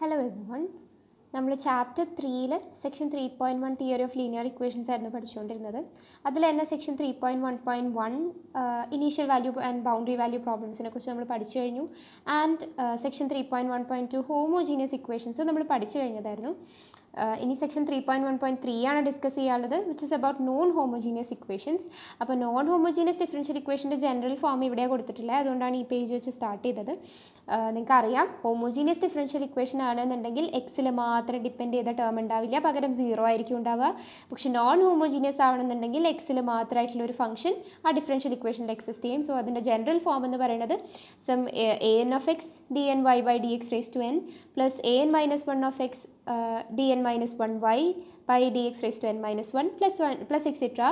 Hello everyone നമ്മൾ chapter ത്രീയിൽ section three point one theory of linear equations ആയിരുന്നു പഠിച്ചുകൊണ്ടിരുന്നത്. അതിൽ തന്നെ section three point one point one initial value and boundary value പ്രോബ്ലംസിനെ കുറിച്ച് നമ്മൾ പഠിച്ചു കഴിഞ്ഞു. And section three point one point two homogeneous equations നമ്മൾ പഠിച്ചു കഴിഞ്ഞതായിരുന്നു. Uh, ഇനി section three point one point three ആണ് ഡിസ്കസ് ചെയ്യാനുള്ളത് which is about non homogeneous equations അപ്പോൾ നോൺ ഹോമോജീനിയസ് ഡിഫറൻഷ്യൽ ഇക്വേഷന്റെ ജനറൽ ഫോം ഇവിടെ കൊടുത്തിട്ടില്ല അതുകൊണ്ടാണ് ഈ പേജ് വെച്ച് സ്റ്റാർട്ട് ചെയ്തത്. നിങ്ങൾക്ക് അറിയാം ഹോമോജീനിയസ് ഡിഫറൻഷ്യൽ ഇക്വേഷൻ ആണെന്നുണ്ടെങ്കിൽ എക്സിൽ മാത്രം ഡിപ്പെൻഡ് ചെയ്ത ടേം ഉണ്ടാവില്ല. പകരം സീറോ ആയിരിക്കും ഉണ്ടാവുക. പക്ഷെ നോൺ ഹോമോജീനിയസ് ആവണമെന്നുണ്ടെങ്കിൽ എക്സിൽ മാത്രമായിട്ടുള്ള ഒരു ഫംഗ്ഷൻ ആ ഡിഫറൻഷ്യൽ ഇക്വേഷനിൽ എക്സിസ്റ്റ് ചെയ്യും. സോ അതിന്റെ ജനറൽ ഫോം എന്ന് പറയുന്നത് sum A N of X D N Y by D X raise to N plus A N minus one of X D N minus one Y by D X raise to N minus one plus one plus etcetera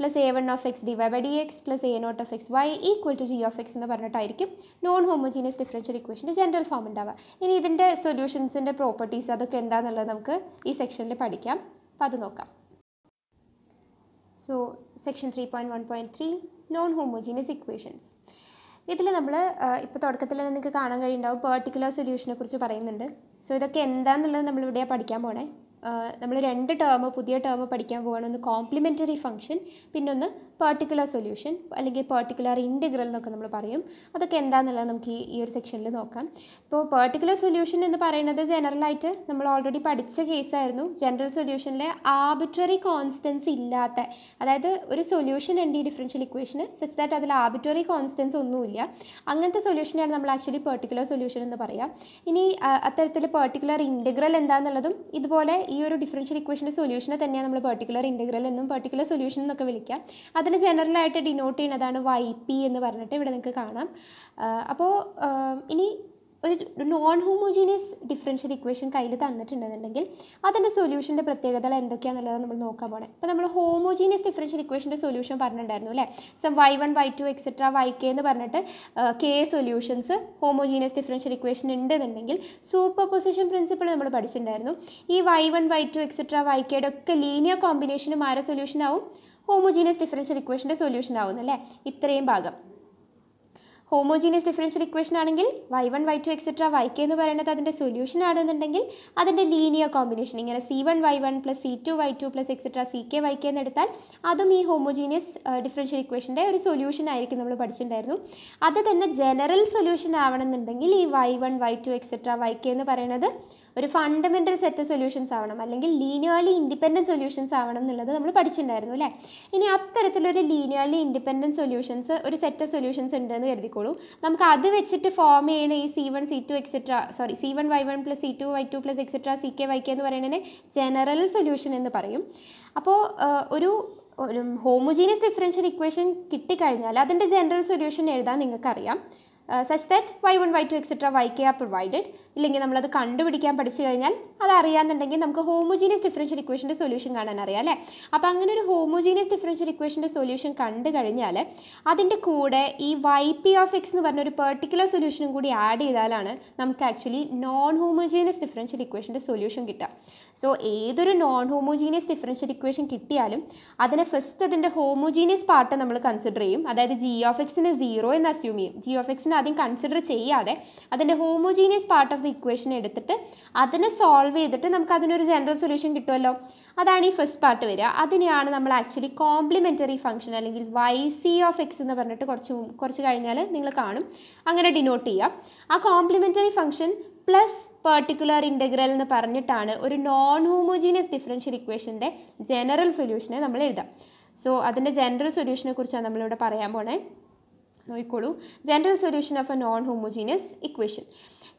plus A one of X D Y by D X plus A naught of X Y equal to G of X എന്ന് പറഞ്ഞിട്ടായിരിക്കും non homogeneous differential ഇക്വേഷന്റെ general form ഉണ്ടാവുക. ഇനി ഇതിന്റെ സൊല്യൂഷൻസിന്റെ properties അതൊക്കെ എന്താണെന്നുള്ളത് നമുക്ക് ഈ സെക്ഷനിൽ പഠിക്കാം. അപ്പോൾ അത് നോക്കാം. So section three point one point three non homogeneous equations ഇതിൽ നമ്മൾ ഇപ്പോൾ തുടക്കത്തിൽ നിങ്ങൾക്ക് കാണാൻ കഴിയുണ്ടാവും പെർട്ടിക്കുലർ സൊല്യൂഷനെ കുറിച്ച് പറയുന്നുണ്ട്. സോ ഇതൊക്കെ എന്താണെന്നുള്ളത് നമ്മളിവിടെ പഠിക്കാൻ പോണേ. നമ്മൾ രണ്ട് ടേം പുതിയ ടേം പഠിക്കാൻ പോവുകയാണ് ഒന്ന് കോംപ്ലിമെന്ററി ഫംഗ്ഷൻ പിന്നെ ഒന്ന് പെർട്ടിക്കുലർ സൊല്യൂഷൻ അല്ലെങ്കിൽ പാർട്ടിക്കുലർ ഇന്റഗ്രൽ എന്നൊക്കെ നമ്മൾ പറയും. അതൊക്കെ എന്താണെന്നുള്ളത് നമുക്ക് ഈ ഒരു സെക്ഷനിൽ നോക്കാം. ഇപ്പോൾ പാർട്ടിക്കുലർ സൊല്യൂഷൻ എന്ന് പറയുന്നത് ജനറലായിട്ട് നമ്മൾ ഓൾറെഡി പഠിച്ച കേസായിരുന്നു ജനറൽ സൊല്യൂഷനിലെ ആർബിട്രറി കോൺസ്റ്റൻസ് ഇല്ലാത്ത അതായത് ഒരു സൊല്യൂഷൻ ഉണ്ട് ഈ ഡിഫറൻഷ്യൽ ഇക്വേഷന് സച്ച് ദാറ്റ് അതിൽ ആർബിട്രറി കോൺസ്റ്റൻസ് ഒന്നുമില്ല. അങ്ങനത്തെ സൊല്യൂഷനാണ് നമ്മൾ ആക്ച്വലി പെർട്ടിക്കുലർ സൊല്യൂഷൻ എന്ന് പറയാം. ഇനി അത്തരത്തിൽ പെർട്ടിക്കുലർ ഇന്റഗ്രൽ എന്താണെന്നുള്ളതും ഇതുപോലെ ഈ ഒരു ഡിഫറൻഷ്യൽ ഇക്വേഷന്റെ സൊല്യൂഷനെ തന്നെയാണ് നമ്മൾ പെർട്ടിക്കുലർ ഇന്റഗ്രൽ എന്നും പെർട്ടിക്കുലർ സൊല്യൂഷൻ എന്നൊക്കെ വിളിക്കാം. അതിന് ജനറലായിട്ട് ഡിനോട്ട് ചെയ്യുന്നതാണ് വൈ പി എന്ന് പറഞ്ഞിട്ട് ഇവിടെ നിങ്ങൾക്ക് കാണാം. അപ്പോൾ ഇനി ഒരു നോൺ ഹോമോജീനിയസ് ഡിഫറൻഷ്യൽ ഇക്വേഷൻ കയ്യിൽ തന്നിട്ടുണ്ടെന്നുണ്ടെങ്കിൽ അതിന്റെ സൊല്യൂഷന്റെ പ്രത്യേകതകൾ എന്തൊക്കെയാണെന്നുള്ളത് നമ്മൾ നോക്കാൻ പോകുന്നത് ഇപ്പോൾ നമ്മൾ ഹോമോജീനിയസ് ഡിഫറൻഷ്യൽ ഇക്വേഷന്റെ സൊല്യൂഷൻ പറഞ്ഞിട്ടുണ്ടായിരുന്നു അല്ലേ? Sum y one y two etcetera y k എന്ന് പറഞ്ഞിട്ട് k solutions homogeneous differential equation ഉണ്ടെന്നുണ്ടെങ്കിൽ സൂപ്പർ പൊസിഷൻ പ്രിൻസിപ്പിൾ നമ്മൾ പഠിച്ചിട്ടുണ്ടായിരുന്നു. ഈ y one y two etcetera y കെയുടെ ഒക്കെ ലീനിയർ കോമ്പിനേഷനും ആരോ സൊല്യൂഷൻ ആവും? ഹോമോജീനിയസ് ഡിഫറൻഷ്യൽ ഇക്വേഷന്റെ സൊല്യൂഷൻ ആവുന്നു അല്ലേ? ഇത്രയും ഭാഗം. ഹോമോജീനിയസ് ഡിഫറൻഷ്യൽ ഇക്വേഷൻ ആണെങ്കിൽ y one y two etcetera y k എന്ന് പറയുന്നത് അതിന്റെ സൊല്യൂഷൻ ആണെന്നുണ്ടെങ്കിൽ അതിന്റെ ലീനിയർ കോമ്പിനേഷൻ ഇങ്ങനെ c one y one plus c two y two plus etcetera c k y k എന്ന് എടുത്താൽ അതും ഈ ഹോമോജീനിയസ് ഡിഫറൻഷ്യൽ ഇക്വേഷന്റെ ഒരു സൊല്യൂഷൻ ആയിരിക്കും നമ്മൾ പഠിച്ചിട്ടുണ്ടായിരുന്നു. അത് തന്നെ ജനറൽ സൊല്യൂഷൻ ആവണമെന്നുണ്ടെങ്കിൽ ഈ y one y two etcetera y k എന്ന് പറയുന്നത് ഒരു ഫണ്ടമെന്റൽ സെറ്റ് ഓഫ് സൊല്യൂഷൻസ് ആവണം. അല്ലെങ്കിൽ ലീനിയർലി ഇൻഡിപെൻഡന്റ് സൊല്യൂഷൻസ് ആവണം എന്നുള്ളത് നമ്മൾ പഠിച്ചിട്ടുണ്ടായിരുന്നു അല്ലേ? ഇനി അത്തരത്തിലൊരു ലീനിയർലി ഇൻഡിപെൻഡന്റ് സൊല്യൂഷൻസ് ഒരു സെറ്റ് ഓഫ് സൊല്യൂഷൻസ് ഉണ്ടെന്ന് കരുതിക്കോളൂ. നമുക്ക് അത് വെച്ചിട്ട് ഫോം ചെയ്യണ ഈ c one c two etcetera sorry c one y one plus c two y two plus etcetera c k y k എന്ന് പറയുന്നതിന് ജനറൽ സൊല്യൂഷൻ എന്ന് പറയും. അപ്പോൾ ഒരു ഒരു ഹോമോജീനിയസ് ഡിഫറൻഷ്യൽ ഇക്വേഷൻ കിട്ടിക്കഴിഞ്ഞാൽ അതിന്റെ ജനറൽ സൊല്യൂഷൻ എഴുതാൻ നിങ്ങൾക്കറിയാം. Such that y one y two etcetera y k are provided ഇല്ലെങ്കിൽ നമ്മളത് കണ്ടുപിടിക്കാൻ പഠിച്ചു കഴിഞ്ഞാൽ അത് അറിയാമെന്നുണ്ടെങ്കിൽ നമുക്ക് ഹോമോജീനിയസ് ഡിഫറൻഷ്യൽ ഇക്വേഷന്റെ സൊല്യൂഷൻ കാണാൻ അറിയാം അല്ലേ? അപ്പോൾ അങ്ങനെ ഒരു ഹോമോജീനിയസ് ഡിഫറൻഷ്യൽ ഇക്വേഷന്റെ സൊല്യൂഷൻ കണ്ടു കഴിഞ്ഞാൽ അതിന്റെ കൂടെ ഈ വൈ പി ഓഫ് എക്സ് എന്ന് പറഞ്ഞൊരു പെർട്ടിക്കുലർ സൊല്യൂഷനും കൂടി ആഡ് ചെയ്താലാണ് നമുക്ക് ആക്ച്വലി നോൺ ഹോമോജീനിയസ് ഡിഫറൻഷ്യൽ ഇക്വേഷന്റെ സൊല്യൂഷൻ കിട്ടുക. സോ ഏതൊരു നോൺ ഹോമോജീനിയസ് ഡിഫറൻഷ്യൽ ഇക്വേഷൻ കിട്ടിയാലും അതിനെ ഫസ്റ്റ് അതിന്റെ ഹോമോജീനിയസ് പാർട്ട് നമ്മൾ കൺസിഡർ ചെയ്യും. അതായത് ജി ഓഫ് എക്സിന് സീറോ എന്ന് അസ്യൂം ചെയ്യും. ജി ഓഫ് എക്സിന് ആദ്യം കൺസിഡർ ചെയ്യാതെ അതിന്റെ homogeneous part of the equation എടുത്തിട്ട് അതിനെ സോൾവ് ചെയ്തിട്ട് നമുക്ക് അതിനൊരു ജനറൽ സൊല്യൂഷൻ കിട്ടുമല്ലോ അതാണ് ഈ ഫസ്റ്റ് പാർട്ട് വരിക. അതിനെയാണ് നമ്മൾ ആക്ച്വലി കോംപ്ലിമെന്ററി ഫംഗ്ഷൻ അല്ലെങ്കിൽ വൈ സി ഓഫ് എക്സ് എന്ന് പറഞ്ഞിട്ട് കുറച്ച് കുറച്ച് കഴിഞ്ഞാൽ നിങ്ങൾ കാണും. അങ്ങനെ ഡിനോട്ട് ചെയ്യാം. ആ complementary function plus particular integral എന്ന് പറഞ്ഞിട്ടാണ് ഒരു നോൺ ഹോമോജീനിയസ് ഡിഫറൻഷ്യൽ ഇക്വേഷന്റെ ജനറൽ സൊല്യൂഷനെ നമ്മൾ എഴുതാം. സോ അതിന്റെ ജനറൽ സൊല്യൂഷനെ കുറിച്ചാണ് നമ്മളിവിടെ പറയാൻ പോണേ. നോക്കിക്കോളൂ. General solution of a non homogeneous equation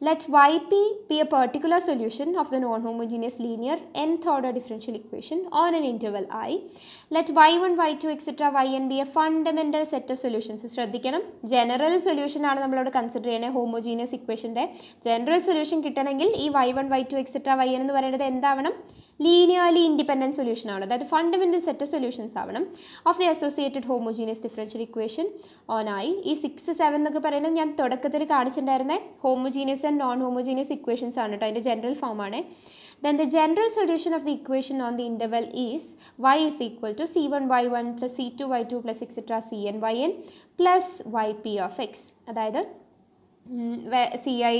let yp be a particular solution of the non-homogeneous linear nth order differential equation on an interval i. Let y1, y2, etc. yn be a fundamental set of solutions. ശ്രദ്ധിക്കണം general solution ആണ് നമ്മളവിടെ consider ചെയ്യുന്നത് homogeneous ഇക്വേഷന്റെ general solution കിട്ടണമെങ്കിൽ ഈ y one y two etcetera y n എന്ന് പറയുന്നത് എന്താവണം ലീനിയർലി ഇൻഡിപെൻഡന്റ് സൊല്യൂഷൻ ആണ്. അതായത് ഫണ്ടമെന്റൽ സെറ്റ് ഓഫ് സൊല്യൂഷൻസ് ആവണം. Of the associated homogeneous differential equation on ആയി ഈ സിക്സ് സെവൻ എന്നൊക്കെ പറയുന്നത് ഞാൻ തുടക്കത്തിൽ കാണിച്ചിട്ടുണ്ടായിരുന്ന homogeneous and non homogeneous equations ആണ് കേട്ടോ അതിന്റെ ജനറൽ ഫോമാണ് then the general solution of the equation on the interval is y is equal to c1 y1 plus c2 y2 plus etc cn yn plus yp of x. അതായത് c i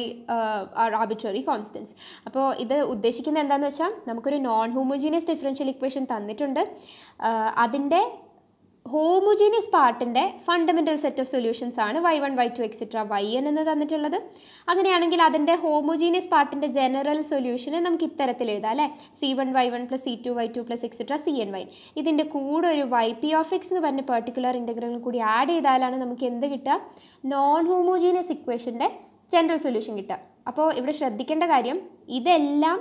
are arbitrary constants അപ്പോൾ ഇത് ഉദ്ദേശിക്കുന്നത് എന്താണെന്ന് വെച്ചാൽ നമുക്കൊരു non homogeneous differential equation തന്നിട്ടുണ്ട് അതിന്റെ homogeneous പാർട്ടിന്റെ ഫണ്ടമെന്റൽ സെറ്റ് ഓഫ് സൊല്യൂഷൻസ് ആണ് y one y two etcetera y n എന്ന് തന്നിട്ടുള്ളത്. അങ്ങനെയാണെങ്കിൽ അതിന്റെ ഹോമോജീനിയസ് പാർട്ടിന്റെ ജനറൽ സൊല്യൂഷനെ നമുക്ക് ഇത്തരത്തിൽ എഴുതാം അല്ലേ? C one y one plus c two y two plus etcetera c n y ഇതിന്റെ കൂടെ ഒരു വൈ പി ഓഫ് എക്സ് എന്ന് പറഞ്ഞ പെർട്ടിക്കുലർ ഇന്റഗ്രലും കൂടി ആഡ് ചെയ്താലാണ് നമുക്ക് എന്ത് കിട്ടുക? നോൺ ഹോമോജീനിയസ് ഇക്വേഷന്റെ ജനറൽ സൊല്യൂഷൻ കിട്ടുക. അപ്പോൾ ഇവിടെ ശ്രദ്ധിക്കേണ്ട കാര്യം ഇതെല്ലാം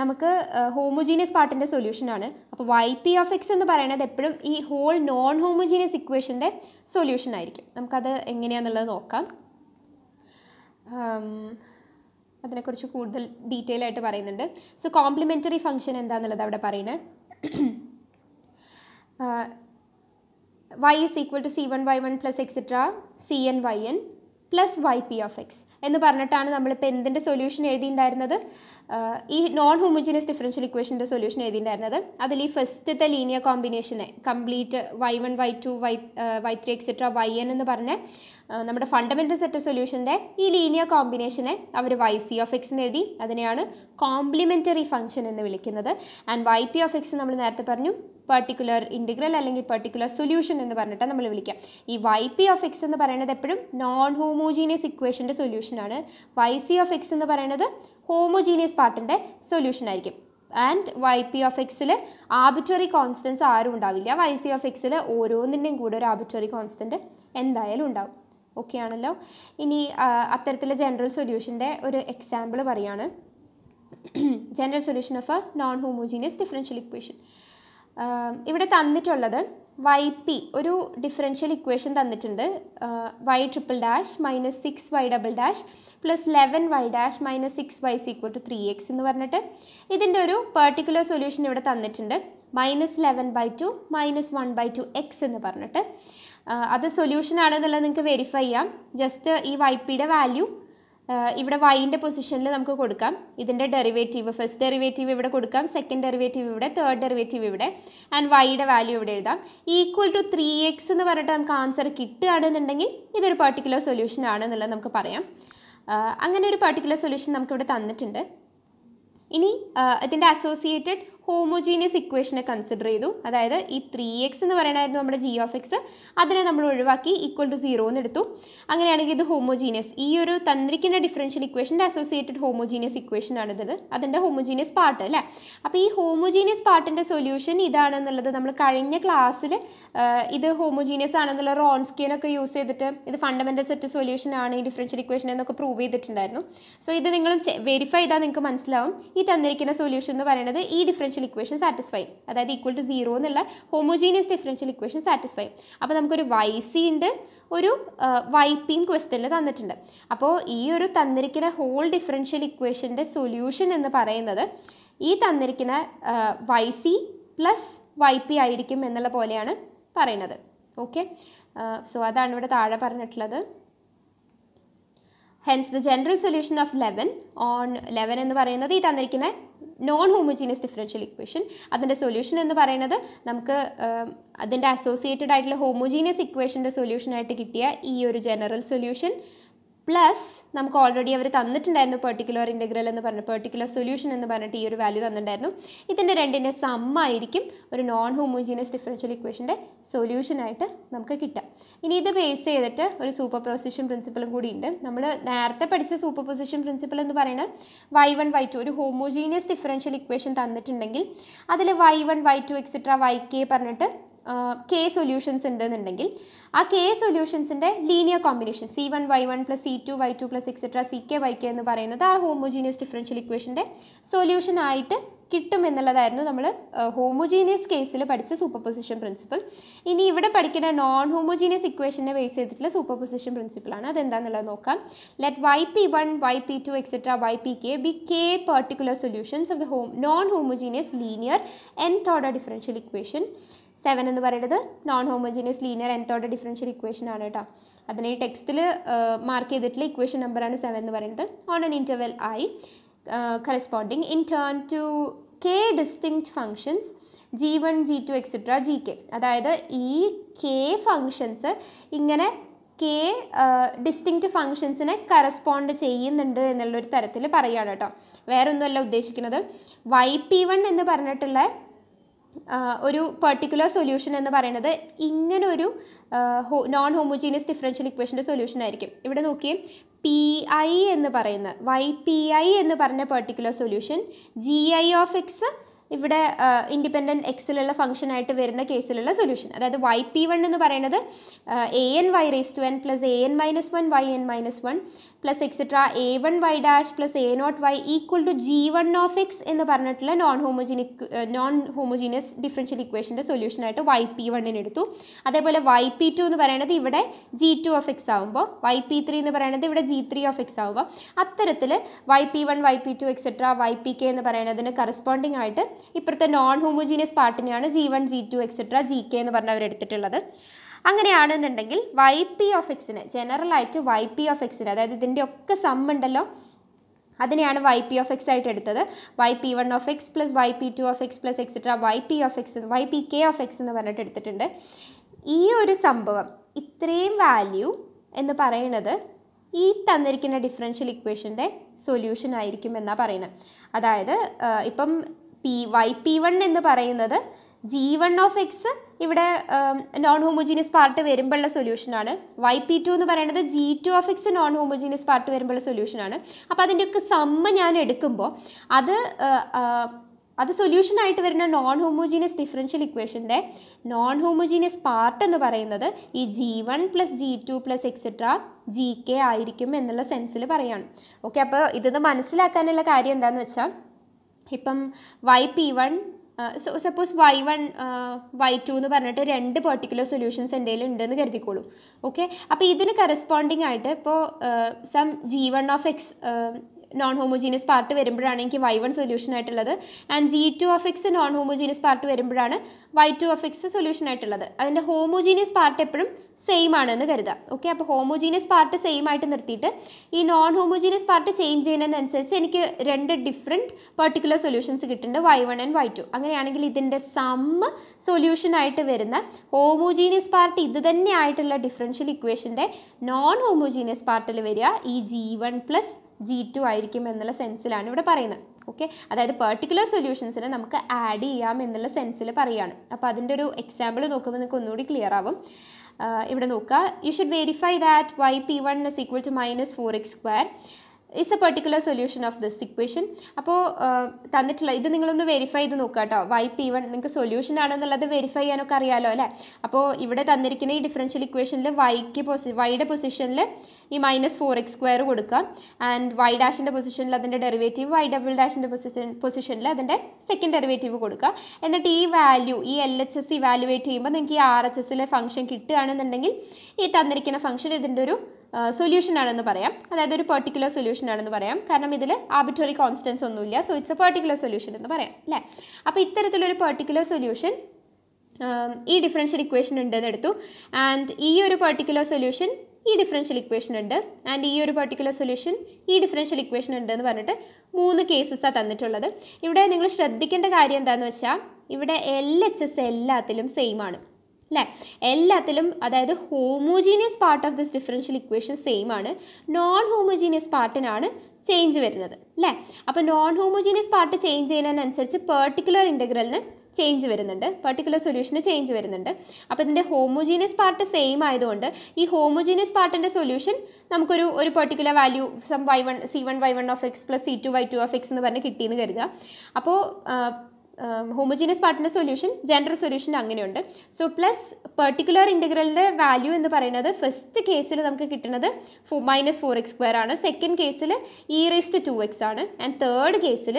നമുക്ക് ഹോമോജീനിയസ് പാർട്ടിന്റെ സൊല്യൂഷനാണ് അപ്പോൾ വൈ പി ഓഫ് എക്സ് എന്ന് പറയുന്നത് എപ്പോഴും ഈ ഹോൾ നോൺ ഹോമോജീനിയസ് ഇക്വേഷന്റെ സൊല്യൂഷൻ ആയിരിക്കും. നമുക്കത് എങ്ങനെയാണെന്നുള്ളത് നോക്കാം. അതിനെക്കുറിച്ച് കൂടുതൽ ഡീറ്റെയിൽ ആയിട്ട് പറയുന്നുണ്ട്. സോ കോംപ്ലിമെന്ററി ഫംഗ്ഷൻ എന്താണെന്നുള്ളത് അവിടെ പറയുന്നത്. Y is equal to c one y one plus etcetera c n y n plus y p of x എന്ന് പറഞ്ഞിട്ടാണ് നമ്മളിപ്പോൾ എന്തിന്റെ സൊല്യൂഷൻ എഴുതിയിട്ടുണ്ടായിരുന്നത്? ഈ നോൺ ഹോമോജിനിയസ് ഡിഫറൻഷ്യൽ ഇക്വേഷന്റെ സൊല്യൂഷൻ എഴുതിയിട്ടുണ്ടായിരുന്നത്. അതിൽ ഈ ഫസ്റ്റത്തെ linear കോമ്പിനേഷനെ complete y one y two y y three etcetera y n എന്ന് പറഞ്ഞ നമ്മുടെ ഫണ്ടമെന്റൽ സെറ്റ് ഓഫ് സൊല്യൂഷന്റെ ഈ ലീനിയർ കോമ്പിനേഷനെ അവർ വൈ സി ഓഫ് എക്സ് എന്ന് എഴുതി. അതിനെയാണ് കോംപ്ലിമെന്ററി ഫംഗ്ഷൻ എന്ന് വിളിക്കുന്നത്. And y p of x നമ്മൾ നേരത്തെ പറഞ്ഞു പർട്ടിക്കുലർ ഇന്റിഗ്രൽ അല്ലെങ്കിൽ പർട്ടിക്കുലർ സൊല്യൂഷൻ എന്ന് പറഞ്ഞിട്ട് നമ്മൾ വിളിക്കാം ഈ വൈ പി ഓഫ് എക്സ് എന്ന് പറയുന്നത് എപ്പോഴും നോൺ ഹോമോജീനിയസ് ഇക്വേഷന്റെ സൊല്യൂഷനാണ് വൈ സി ഓഫ് എക്സ് എന്ന് പറയുന്നത് ഹോമോജീനിയസ് പാർട്ടിന്റെ സൊല്യൂഷൻ ആയിരിക്കും. ആൻഡ് വൈ പി ഓഫ് എക്സിൽ ആബിറ്ററി കോൺസ്റ്റൻസ് ആരും ഉണ്ടാവില്ല. വൈ സി ഓഫ് എക്സിൽ ഓരോന്നിന്റെയും കൂടെ ഒരു ആബിറ്ററി കോൺസ്റ്റന്റ് എന്തായാലും ഉണ്ടാവും. ഓക്കെ ആണല്ലോ? ഇനി അത്തരത്തിലെ ജനറൽ സൊല്യൂഷന്റെ ഒരു എക്സാമ്പിൾ പറയാണ് general solution of a non homogeneous differential equation ഇവിടെ തന്നിട്ടുള്ളത് വൈ പി ഒരു ഡിഫറൻഷ്യൽ ഇക്വേഷൻ തന്നിട്ടുണ്ട്. Y triple dash minus six y double dash plus eleven y dash minus six y equal to three x എന്ന് പറഞ്ഞിട്ട് ഇതിന്റെ ഒരു particular solution ഇവിടെ തന്നിട്ടുണ്ട്. Minus eleven by two minus one by two x എന്ന് പറഞ്ഞിട്ട്. അത് സൊല്യൂഷൻ ആണെന്നുള്ളത് നിങ്ങൾക്ക് വെരിഫൈ ചെയ്യാം. ജസ്റ്റ് ഈ വൈ പിയുടെ വാല്യൂ ഇവിടെ വൈന്റെ പൊസിഷനിൽ നമുക്ക് കൊടുക്കാം. ഇതിന്റെ ഡെറിവേറ്റീവ് ഫസ്റ്റ് ഡെറിവേറ്റീവ് ഇവിടെ കൊടുക്കാം സെക്കൻഡ് ഡെറിവേറ്റീവ് ഇവിടെ തേർഡ് ഡെറിവേറ്റീവ് ഇവിടെ ആൻഡ് വൈയുടെ വാല്യൂ ഇവിടെ എഴുതാം. ഈക്വൽ ടു ത്രീ എക്സ് എന്ന് പറഞ്ഞിട്ട് നമുക്ക് ആൻസർ കിട്ടുകയാണെന്നുണ്ടെങ്കിൽ ഇതൊരു പർട്ടിക്കുലർ സൊല്യൂഷൻ ആണെന്നുള്ളത് നമുക്ക് പറയാം. അങ്ങനെ ഒരു പർട്ടിക്കുലർ സൊല്യൂഷൻ നമുക്കിവിടെ തന്നിട്ടുണ്ട്. ഇനി ഇതിന്റെ അസോസിയേറ്റഡ് ഹോമോജീനിയസ് ഇക്വേഷനെ കൺസിഡർ ചെയ്തു. അതായത് ഈ ത്രീ എക്സ് എന്ന് പറയണമായിരുന്നു നമ്മുടെ ജി ഓഫ് എക്സ് അതിനെ നമ്മൾ ഒഴിവാക്കി ഈക്വൽ ടു സീറോ എന്ന് എടുത്തു. അങ്ങനെയാണെങ്കിൽ ഇത് ഹോമോജീനിയസ് ഈ ഒരു തന്നിരിക്കുന്ന ഡിഫറൻഷ്യൽ ഇക്വേഷന്റെ അസോസിയേറ്റഡ് ഹോമോജീനിയസ് ഇക്വേഷൻ ആണിത് അതിന്റെ ഹോമോജീനിയസ് പാർട്ട് അല്ലേ? അപ്പോൾ ഈ ഹോമോജീനിയസ് പാർട്ടിന്റെ സൊല്യൂഷൻ ഇതാണെന്നുള്ളത് നമ്മൾ കഴിഞ്ഞ ക്ലാസ്സിൽ ഇത് ഹോമോജീനിയസ് ആണെന്നുള്ള റോൺസ്കിയനൊക്കെ യൂസ് ചെയ്തിട്ട് ഇത് ഫണ്ടമെന്റൽ സെറ്റ് സൊല്യൂഷൻ ആണ് ഈ ഡിഫറൻഷ്യൽ ഇക്വേഷൻ എന്നൊക്കെ പ്രൂവ് ചെയ്തിട്ടുണ്ടായിരുന്നു. സോ ഇത് നിങ്ങൾ വെരിഫൈ ചെയ്താൽ നിങ്ങൾക്ക് മനസ്സിലാവും. ഈ തന്നിരിക്കുന്ന സൊല്യൂഷൻ എന്ന് പറയുന്നത് ഈ ഡിഫറൻഷ്യൽ ഇക്വേഷൻ സാറ്റിസ്ഫൈ അതായത് ഈക്വൽ ടു സീറോ എന്നുള്ള ഹോമോജീനിയസ് ഡിഫറൻഷ്യൽ ഇക്വേഷൻ സാറ്റിസ്ഫൈ അപ്പോൾ നമുക്കൊരു വൈ സി ഉണ്ട് ഒരു വൈ പിയും ക്വസ്റ്റനിൽ തന്നിട്ടുണ്ട്. അപ്പോൾ ഈ ഒരു തന്നിരിക്കുന്ന ഹോൾ ഡിഫറൻഷ്യൽ ഇക്വേഷന്റെ സൊല്യൂഷൻ എന്ന് പറയുന്നത് ഈ തന്നിരിക്കുന്ന y c plus y p ആയിരിക്കും എന്നുള്ള പോലെയാണ് പറയുന്നത്. ഓക്കെ സോ അതാണ് ഇവിടെ താഴെ പറഞ്ഞിട്ടുള്ളത്. Hence the general solution of eleven on eleven എന്ന് പറയുന്നത് ഈ തന്നിരിക്കുന്ന നോൺ ഹോമോജീനിയസ് ഡിഫറൻഷ്യൽ ഇക്വേഷൻ അതിന്റെ സൊല്യൂഷൻ എന്ന് പറയുന്നത് നമുക്ക് അതിന്റെ അസോസിയേറ്റഡ് ആയിട്ടുള്ള ഹോമോജീനിയസ് ഇക്വേഷന്റെ സൊല്യൂഷനായിട്ട് കിട്ടിയ ഈ ഒരു ജനറൽ സൊല്യൂഷൻ പ്ലസ് നമുക്ക് ഓൾറെഡി അവർ തന്നിട്ടുണ്ടായിരുന്നു പെർട്ടിക്കുലർ ഇന്റഗ്രൽ എന്ന് പറഞ്ഞ പെർട്ടിക്കുലർ സൊല്യൂഷൻ എന്ന് പറഞ്ഞിട്ട് ഈ ഒരു വാല്യൂ തന്നിട്ടുണ്ടായിരുന്നു. ഇതിന്റെ രണ്ടിന്റെ സമ്മായിരിക്കും ഒരു നോൺ ഹോമോജീനിയസ് ഡിഫറൻഷ്യൽ ഇക്വേഷന്റെ സൊല്യൂഷനായിട്ട് നമുക്ക് കിട്ടുക. ഇനി ഇത് ബേസ് ചെയ്തിട്ട് ഒരു സൂപ്പർ പൊസിഷൻ പ്രിൻസിപ്പളും കൂടി ഉണ്ട്. നമ്മൾ നേരത്തെ പഠിച്ച സൂപ്പർ പൊസിഷൻ പ്രിൻസിപ്പൾ എന്ന് പറയുന്നത് വൈ വൺ വൈ ടു ഒരു ഹോമോജീനിയസ് ഡിഫറൻഷ്യൽ ഇക്വേഷൻ തന്നിട്ടുണ്ടെങ്കിൽ അതിൽ y one y two etcetera y k പറഞ്ഞിട്ട് കെ സൊല്യൂഷൻസ് ഉണ്ടെന്നുണ്ടെങ്കിൽ ആ k സൊല്യൂഷൻസിന്റെ linear combination c one y one plus c two y two plus etcetera c k y k എന്ന് പറയുന്നത് ആ homogeneous differential ഇക്വേഷന്റെ solution ആയിട്ട് കിട്ടും എന്നുള്ളതായിരുന്നു നമ്മൾ ഹോമോജീനിയസ് കേസിൽ പഠിച്ച സൂപ്പർ പൊസിഷൻ പ്രിൻസിപ്പിൾ ഇനി ഇവിടെ പഠിക്കുന്ന നോൺ ഹോമോജീനിയസ് ഇക്വേഷനെ ബേസ് ചെയ്തിട്ടുള്ള സൂപ്പർ പൊസിഷൻ പ്രിൻസിപ്പിളാണ് അതെന്താണെന്നുള്ളത് നോക്കാം. Let y p one y p two etcetera y p k be k particular solutions of the home non homogeneous linear nth തോഡ differential equation seven എന്ന് പറയുന്നത് non homogeneous linear nth order differential equation ആണ് കേട്ടോ. അതിന് ഈ ടെക്സ്റ്റിൽ mark ചെയ്തിട്ടുള്ള equation നമ്പറാണ് seven എന്ന് പറയുന്നത് ഓൺ എൻ ഇന്റർവൽ ആയി corresponding in turn to k distinct functions g one g two etcetera g k അതായത് ഈ കെ ഫങ്ഷൻസ് ഇങ്ങനെ കെ ഡിസ്റ്റിങ്ക്റ്റ് ഫങ്ഷൻസിനെ കറസ്പോണ്ട് ചെയ്യുന്നുണ്ട് എന്നുള്ളൊരു തരത്തിൽ പറയുകയാണ് കേട്ടോ. വേറൊന്നുമല്ല ഉദ്ദേശിക്കുന്നത്. വൈ പി വൺ എന്ന് പറഞ്ഞിട്ടുള്ള ഒരു പെർട്ടിക്കുലർ സൊല്യൂഷൻ എന്ന് പറയുന്നത് ഇങ്ങനൊരു നോൺ ഹോമോജീനിയസ് ഡിഫറൻഷ്യൽ ഇക്വേഷന്റെ സൊല്യൂഷൻ ആയിരിക്കും. ഇവിടെ നോക്കിയേ പി ഐ എന്ന് പറയുന്ന വൈ പി ഐ എന്ന് പറഞ്ഞ particular solution g i of x ഇവിടെ ഇൻഡിപെൻഡന്റ് എക്സിലുള്ള ഫംഗ്ഷൻ ആയിട്ട് വരുന്ന കേസിലുള്ള സൊല്യൂഷൻ അതായത് വൈ പി വൺ എന്ന് പറയുന്നത് a n y raise to n plus a n minus one y n minus one plus etcetera a one y dash plus a naught y equal to g one of x എന്ന് പറഞ്ഞിട്ടുള്ള non homogenic non homogeneous differential ഇക്വേഷന്റെ സൊല്യൂഷനായിട്ട് Y P വണ്ണിന് എടുത്തു. അതേപോലെ Y P two എന്ന് പറയുന്നത് ഇവിടെ ജി ടു ഓഫ് എക്സ് ആകുമ്പോൾ വൈ പി ത്രീ എന്ന് പറയുന്നത് ഇവിടെ ജി ത്രീ ഓഫ് എക്സ് ആകുമ്പോൾ അത്തരത്തിൽ y p one y p two etcetera y p k എന്ന് പറയുന്നതിന് കറസ്പോണ്ടിങ് ആയിട്ട് ഇപ്പോഴത്തെ non homogeneous പാർട്ടിനെയാണ് g one g two etcetera g k എന്ന് പറഞ്ഞ് അവർ എടുത്തിട്ടുള്ളത്. അങ്ങനെയാണെന്നുണ്ടെങ്കിൽ വൈ പി ഓഫ് എക്സിന് ജനറലായിട്ട് വൈ പി ഓഫ് എക്സിന് അതായത് ഇതിന്റെ ഒക്കെ സമ്മുണ്ടല്ലോ അതിനെയാണ് വൈ പി ഓഫ് എക്സ് ആയിട്ട് എടുത്തത്. Y p one of x plus y p two of x plus etcetera y p of x y p k of x എന്ന് പറഞ്ഞിട്ട് എടുത്തിട്ടുണ്ട്. ഈ ഒരു സംഭവം ഇത്രയും വാല്യൂ എന്ന് പറയുന്നത് ഈ തന്നിരിക്കുന്ന ഡിഫറൻഷ്യൽ ഇക്വേഷന്റെ സൊല്യൂഷൻ ആയിരിക്കും എന്നാണ് പറയുന്നത്. അതായത് ഇപ്പം പി വൈ പി വൺ എന്ന് പറയുന്നത് ജി വൺ ഓഫ് എക്സ് ഇവിടെ നോൺ ഹോമോജീനിയസ് പാർട്ട് വരുമ്പോഴുള്ള സൊല്യൂഷനാണ് വൈ പി ടു എന്ന് പറയുന്നത് g two of x non homogeneous part വരുമ്പോഴുള്ള സൊല്യൂഷനാണ് അപ്പോൾ അതിന്റെയൊക്കെ സമ്മ ഞാൻ എടുക്കുമ്പോൾ അത് അത് സൊല്യൂഷനായിട്ട് വരുന്ന നോൺ ഹോമോജീനിയസ് ഡിഫറൻഷ്യൽ ഇക്വേഷന്റെ നോൺ ഹോമോജീനിയസ് പാർട്ട് എന്ന് പറയുന്നത് ഈ g one plus g two plus etcetera g k ആയിരിക്കും എന്നുള്ള സെൻസിൽ പറയാണ്. ഓക്കെ അപ്പോൾ ഇതൊന്ന് മനസ്സിലാക്കാനുള്ള കാര്യം എന്താണെന്ന് വെച്ചാൽ ഇപ്പം y p one suppose y one y two എന്ന് പറഞ്ഞിട്ട് രണ്ട് പെർട്ടിക്കുലർ സൊല്യൂഷൻസ് എന്റെ ഉണ്ടെന്ന് കരുതിക്കോളൂ. ഓക്കെ അപ്പോൾ ഇതിന് കറസ്പോണ്ടിങ് ആയിട്ട് ഇപ്പോൾ sum g one of x non homogeneous part വരുമ്പോഴാണ് എനിക്ക് വൈ വൺ സൊല്യൂഷൻ ആയിട്ടുള്ളത്. And g two of x non homogeneous part വരുമ്പോഴാണ് y two of x solution ആയിട്ടുള്ളത്. അതിന്റെ ഹോമോജീനിയസ് പാർട്ട് എപ്പോഴും സെയിം ആണെന്ന് കരുതുക. ഓക്കെ അപ്പോൾ ഹോമോജീനിയസ് പാർട്ട് സെയിം ആയിട്ട് നിർത്തിയിട്ട് ഈ നോൺ ഹോമോജീനിയസ് പാർട്ട് ചേഞ്ച് ചെയ്യുന്നതിനനുസരിച്ച് എനിക്ക് രണ്ട് ഡിഫറെന്റ് പെർട്ടിക്കുലർ സൊല്യൂഷൻസ് കിട്ടുന്നുണ്ട്. Y one and y two അങ്ങനെയാണെങ്കിൽ ഇതിന്റെ സമ്മ് സൊല്യൂഷൻ ആയിട്ട് വരുന്ന ഹോമോജീനിയസ് പാർട്ട് ഇത് തന്നെ ആയിട്ടുള്ള ഡിഫറൻഷ്യൽ ഇക്വേഷന്റെ നോൺ ഹോമോജീനിയസ് പാർട്ടിൽ വരിക. ഈ g one plus g two ആയിരിക്കും എന്നുള്ള സെൻസിലാണ് ഇവിടെ പറയുന്നത്. ഓക്കെ അതായത് പെർട്ടിക്കുലർ സൊല്യൂഷൻസിനെ നമുക്ക് ആഡ് ചെയ്യാം എന്നുള്ള സെൻസിൽ പറയുകയാണ് അപ്പോൾ അതിന്റെ ഒരു എക്സാമ്പിൾ നോക്കുമ്പോൾ നിങ്ങൾക്ക് ഒന്നുകൂടി ക്ലിയർ ആവും. ഇവിടെ നോക്കുക. You should verify that y p one is equal to minus four x square is a particular solution of this equation അപ്പോൾ തന്നിട്ടുള്ള ഇത് നിങ്ങളൊന്ന് വെരിഫൈ ചെയ്ത് നോക്കുക കേട്ടോ. വൈ പി വൺ നിങ്ങൾക്ക് സൊല്യൂഷൻ ആണെന്നുള്ളത് വെരിഫൈ ചെയ്യാനൊക്കെ അറിയാമല്ലോ അല്ലേ? അപ്പോൾ ഇവിടെ തന്നിരിക്കുന്ന ഈ ഡിഫറൻഷ്യൽ ഇക്വേഷനിൽ വൈക്ക് പൊസി വൈയുടെ പൊസിഷനിൽ ഈ മൈനസ് ഫോർ എക്സ് സ്ക്വയർ കൊടുക്കുക. ആൻഡ് വൈ ഡാഷിന്റെ പൊസിഷനിൽ അതിന്റെ ഡെറിവേറ്റീവ് വൈ ഡബിൾ ഡാഷിന്റെ പൊസിഷൻ പൊസിഷനിൽ അതിന്റെ സെക്കൻഡ് ഡെറിവേറ്റീവ് കൊടുക്കുക. എന്നിട്ട് ഈ വാല്യൂ ഈ എൽ എച്ച് എസ് ഇവാലുവേറ്റ് ചെയ്യുമ്പോൾ നിങ്ങൾക്ക് ഈ ആർ എച്ച് എസിലെ ഫംഗ്ഷൻ കിട്ടുകയാണെന്നുണ്ടെങ്കിൽ ഈ തന്നിരിക്കുന്ന ഫംഗ്ഷൻ ഇതിന്റെ ഒരു സൊല്യൂഷൻ ആണെന്ന് പറയാം. അതായത് ഒരു പെർട്ടിക്കുലർ സൊല്യൂഷൻ ആണെന്ന് പറയാം. കാരണം ഇതിൽ ആർബിറ്ററി കോൺസ്റ്റൻസ് ഒന്നുമില്ല. So it's a particular solution എന്ന് പറയാം. അല്ലേ? അപ്പോൾ ഇത്തരത്തിലൊരു പെർട്ടിക്കുലർ സൊല്യൂഷൻ ഈ ഡിഫറൻഷ്യൽ ഇക്വേഷൻ ഉണ്ടെന്ന് എടുത്തു. ആൻഡ് ഈ ഒരു പെർട്ടിക്കുലർ സൊല്യൂഷൻ ഈ ഡിഫറൻഷ്യൽ ഇക്വേഷൻ ഉണ്ട്. ആൻഡ് ഈ ഒരു പെർട്ടിക്കുലർ സൊല്യൂഷൻ ഈ ഡിഫറൻഷ്യൽ ഇക്വേഷൻ ഉണ്ട് എന്ന് പറഞ്ഞിട്ട് മൂന്ന് കേസസാണ് തന്നിട്ടുള്ളത്. ഇവിടെ നിങ്ങൾ ശ്രദ്ധിക്കേണ്ട കാര്യം എന്താണെന്ന് വെച്ചാൽ ഇവിടെ എൽ എച്ച് എസ് എല്ലാത്തിലും സെയിം ആണ്. അല്ലേ? എല്ലാത്തിലും അതായത് homogeneous part of this differential equation same ആണ്. നോൺ ഹോമോജീനിയസ് പാർട്ടിനാണ് ചേഞ്ച് വരുന്നത് അല്ലേ? അപ്പോൾ നോൺ ഹോമോജീനിയസ് പാർട്ട് ചേഞ്ച് ചെയ്യുന്നതിനനുസരിച്ച് പെർട്ടിക്കുലർ ഇന്റഗ്രലിന് ചേഞ്ച് വരുന്നുണ്ട്. പെർട്ടിക്കുലർ സൊല്യൂഷന് ചേഞ്ച് വരുന്നുണ്ട്. അപ്പോൾ ഇതിന്റെ ഹോമോജീനിയസ് പാർട്ട് സെയിം ആയതുകൊണ്ട് ഈ ഹോമോജീനിയസ് പാർട്ടിന്റെ സൊല്യൂഷൻ നമുക്കൊരു ഒരു particular value sum y one c one y one of x plus c two y two of x എന്ന് പറഞ്ഞ് കിട്ടിയെന്ന് കരുതുക. അപ്പോൾ ഹോമോജീനിയസ് പാർട്ടിന്റെ സൊല്യൂഷൻ ജനറൽ സൊല്യൂഷൻ അങ്ങനെയുണ്ട്. സോ പ്ലസ് പെർട്ടിക്കുലർ ഇന്റഗ്രലിന്റെ വാല്യൂ എന്ന് പറയുന്നത് ഫസ്റ്റ് കേസിൽ നമുക്ക് കിട്ടുന്നത് മൈനസ് ഫോർ എക്സ് സ്ക്വയർ ആണ്. സെക്കൻഡ് കേസിൽ ഇ റേസ്റ്റ് ടു എക്സ് ആണ്. ആൻഡ് തേർഡ് കേസിൽ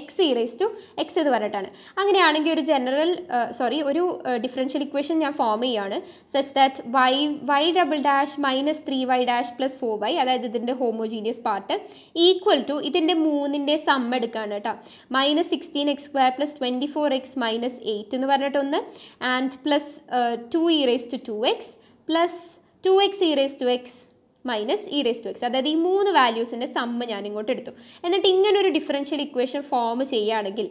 x e raise to x എന്ന് പറഞ്ഞിട്ടാണ്. അങ്ങനെയാണെങ്കിൽ ഒരു ജനറൽ സോറി ഒരു ഡിഫറൻഷ്യൽ ഇക്വേഷൻ ഞാൻ ഫോം ചെയ്യുകയാണ് such that y y double dash minus three y dash plus four y അതായത് ഇതിന്റെ ഹോമോജീനിയസ് പാർട്ട് ഈക്വൽ ടു ഇതിന്റെ മൂന്നിന്റെ സം എടുക്കുകയാണ് കേട്ടോ. Minus sixteen x square plus twenty four x minus eight എന്ന് പറഞ്ഞിട്ടൊന്ന്. And plus two e raise to two x plus two x e raise to x minus e raise to x അതായത് ഈ മൂന്ന് വാല്യൂസിന്റെ sum ഞാൻ ഇങ്ങോട്ട് എടുത്തു. എന്നിട്ട് ഇങ്ങനെ ഒരു ഡിഫറൻഷ്യൽ ഇക്വേഷൻ ഫോം ചെയ്യുകയാണെങ്കിൽ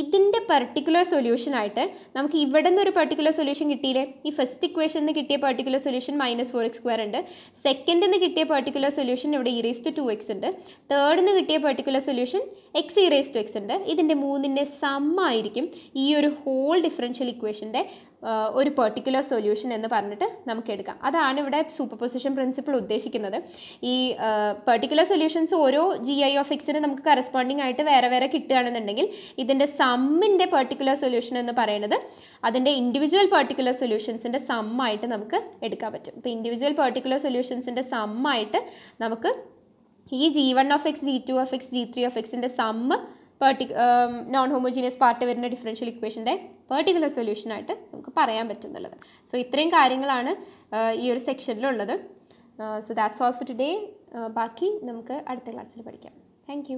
ഇതിന്റെ പെർട്ടിക്കുലർ സൊല്യൂഷനായിട്ട് നമുക്ക് ഇവിടെ നിന്ന് ഒരു പെർട്ടിക്കുലർ സൊല്യൂഷൻ കിട്ടിയില്ലേ? ഈ ഫസ്റ്റ് ഇക്വേഷൻ നിന്ന് കിട്ടിയ particular solution minus four x square ഉണ്ട്. സെക്കൻഡിൽ നിന്ന് കിട്ടിയ പെർട്ടിക്കുലർ സൊല്യൂഷൻ ഇവിടെ e raise to two x ഉണ്ട്. തേർഡിൽ നിന്ന് കിട്ടിയ particular solution x e raise to x ഉണ്ട്. ഇതിന്റെ മൂന്നിന്റെ സമ്മായിരിക്കും ഈ ഒരു ഹോൾ ഡിഫറൻഷ്യൽ ഇക്വേഷന്റെ ഒരു പെർട്ടിക്കുലർ സൊല്യൂഷൻ എന്ന് പറഞ്ഞിട്ട് നമുക്ക് എടുക്കാം. അതാണ് ഇവിടെ സൂപ്പർ പൊസിഷൻ പ്രിൻസിപ്പിൾ ഉദ്ദേശിക്കുന്നത്. ഈ പെർട്ടിക്കുലർ സൊല്യൂഷൻസ് ഓരോ ജി ഐ ഓഫ് എക്സിന് നമുക്ക് കറസ്പോണ്ടിങ് ആയിട്ട് വേറെ വേറെ കിട്ടുകയാണെന്നുണ്ടെങ്കിൽ ഇതിന്റെ സമ്മിന്റെ പെർട്ടിക്കുലർ സൊല്യൂഷൻ എന്ന് പറയുന്നത് അതിന്റെ ഇൻഡിവിജ്വൽ പെർട്ടിക്കുലർ സൊല്യൂഷൻസിന്റെ സമ്മായിട്ട് നമുക്ക് എടുക്കാൻ പറ്റും. ഇപ്പോൾ ഇൻഡിവിജ്വൽ പെർട്ടിക്കുലർ സൊല്യൂഷൻസിന്റെ സമ്മായിട്ട് നമുക്ക് ഈ g one of x g two of x g three of എക്സിന്റെ സമ്മ് പെർട്ടി നോൺ ഹോമോജീനിയസ് പാർട്ട് വരുന്ന ഡിഫറൻഷ്യൽ ഇക്വേഷന്റെ പെർട്ടിക്കുലർ സൊല്യൂഷനായിട്ട് നമുക്ക് പറയാൻ പറ്റുന്നുള്ളത്. സോ ഇത്രയും കാര്യങ്ങളാണ് ഈ ഒരു സെക്ഷനിലുള്ളത് so that's all for today ബാക്കി നമുക്ക് അടുത്ത ക്ലാസ്സിൽ പഠിക്കാം. താങ്ക്